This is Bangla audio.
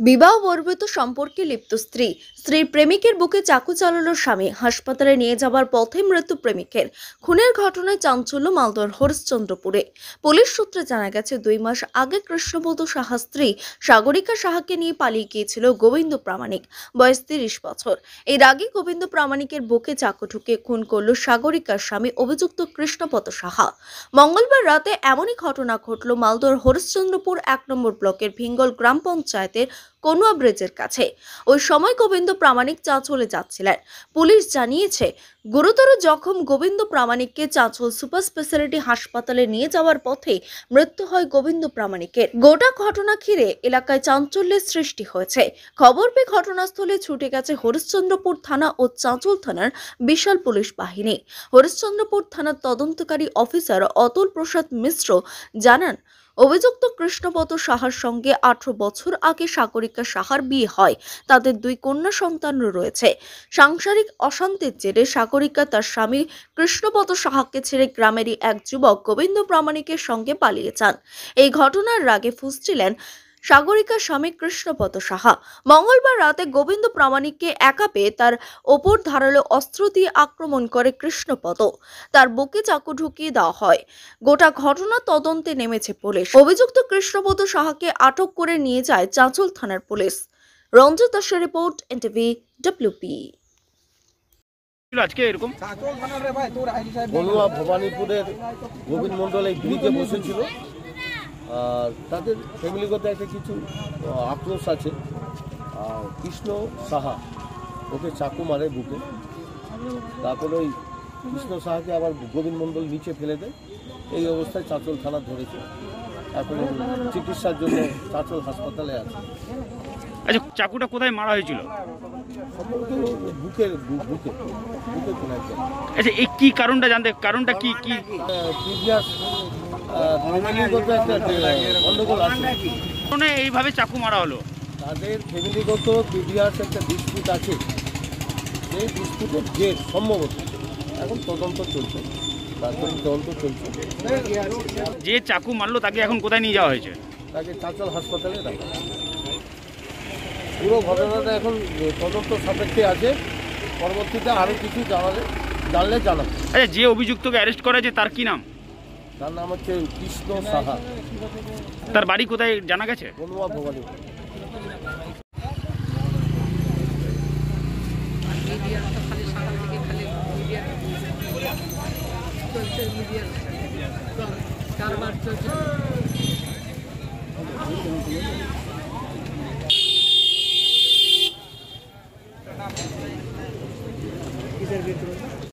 বিবাহ বর্বিত সম্পর্কে লিপ্ত স্ত্রী। স্ত্রীর প্রেমিকের বুকে চাকু চালালো স্বামী। হাসপাতালে নিয়ে যাবার পথে মৃত্যু প্রেমিকের। খুনের ঘটনায় চাঞ্চল্য মালদর হরিশ্চন্দ্রপুরে। পুলিশ সূত্রে জানা গেছে, দুই মাস আগে কৃষ্ণবোধ সাহা স্ত্রী সাগরিকা সাহাকে নিয়ে পালিয়ে গিয়েছিল গোবিন্দ প্রামাণিক, বয়স তিরিশ বছর। এর আগে গোবিন্দ প্রামাণিকের বুকে চাকু ঢুকে খুন করল সাগরিকার স্বামী অভিযুক্ত কৃষ্ণপদ সাহা। মঙ্গলবার রাতে এমনই ঘটনা ঘটল মালদর হরিশ্চন্দ্রপুর এক নম্বর ব্লকের ভিঙ্গল গ্রাম পঞ্চায়েতের কনুয়া ব্রিজের কাছে। ওই সময় গোবিন্দ প্রামাণিক চাঁচলে যাচ্ছিলেন। পুলিশ জানিয়েছে, গুরুতর জখম গোবিন্দ প্রামাণিককে চাঁচল সুপার স্পেশালিটি হাসপাতালে নিয়ে যাওয়ার পথে মৃত্যু হয় গোবিন্দ প্রামাণিকের। গোটা ঘটনা ঘিরে এলাকায় চাঞ্চল্যের সৃষ্টি হয়েছে। খবর পেয়ে ঘটনাস্থলে ছুটে গেছে হরিশ্চন্দ্রপুর থানা ও চাঁচল থানার বিশাল পুলিশ বাহিনী। হরিশ্চন্দ্রপুর থানার তদন্তকারী অফিসার অতুল প্রসাদ মিশ্র জানান অভিযুক্ত কৃষ্ণপত সাহার সঙ্গে আঠারো বছর আগে সাগরিকা সাহার বিয়ে হয়। তাদের দুই কন্যা সন্তান রয়েছে। সাংসারিক অশান্তির জেরে সাগরিকা তার স্বামী কৃষ্ণপত সাহাকে ছেড়ে গ্রামেরই এক যুবক গোবিন্দ প্রামাণিকের সঙ্গে পালিয়ে যান। এই ঘটনার রাগে ফুসছিলেন সাগরিকার স্বামী কৃষ্ণপদ সাহা। মঙ্গলবার রাতে গোবিন্দ প্রামাণিককে একা পেয়ে তার ওপর ধারালো অস্ত্র দিয়ে আক্রমণ করে কৃষ্ণপদ তার বুকে চাকু ঢুকিয়ে দেওয়া হয়। গোটা ঘটনা তদন্তে নেমেছে পুলিশ। অভিযুক্ত কৃষ্ণপদ সাহাকে আটক করে নিয়ে যায় চাঁচল থানার পুলিশ। রঞ্জিত দাসের রিপোর্ট এনটিভি ডব্লিউপি আজকে এরকম? ভবানীপুরের গোবিন্দ মণ্ডল এই ব্রিজে বসেছিল। তাদের ফ্যামিলিগত একটা কিছু আক্রোশ আছে। আর কৃষ্ণ সাহা ওকে চাকু মারে বুকে। তারপরে ওই কৃষ্ণ সাহাকে আবার গোবিন্দ মণ্ডল নিচে ফেলে দেয়। এই অবস্থায় চাঁচল থানা ধরেছে। এখন চিকিৎসার জন্য চাঁচল হাসপাতালে আছে। আচ্ছা চাকুটা কোথায় মারা হয়েছিল? আচ্ছা এই কি কারণটা জানতে কারণটা কি কি? এইভাবে চাকু মারা হলো? তাদের ফ্যামিলিগত প্রিভিয়াস একটা ডিসপুট আছে। সেই ডিসপুটের যে সম্ভবত এখন তদন্ত চলছে। প্রাথমিক তদন্ত চলছে। যে চাকু মারলো তাকে এখন কোথায় নিয়ে যাওয়া হয়েছে? তাকে চাঁচল হাসপাতালে রাখা পুরো ঘটনাটা এখন তদন্ত সাপেক্ষে আছে। পরবর্তীতে আরও কিছু জানালে জানলে জানাব। আচ্ছা যে অভিযুক্তকে অ্যারেস্ট করা হয়েছে তার কি নাম? তার নাম হচ্ছে কৃষ্ণ সাহা। তার বাড়ি কোথায় জানা গেছে? ভবানী। মিডিয়ার তো Merci.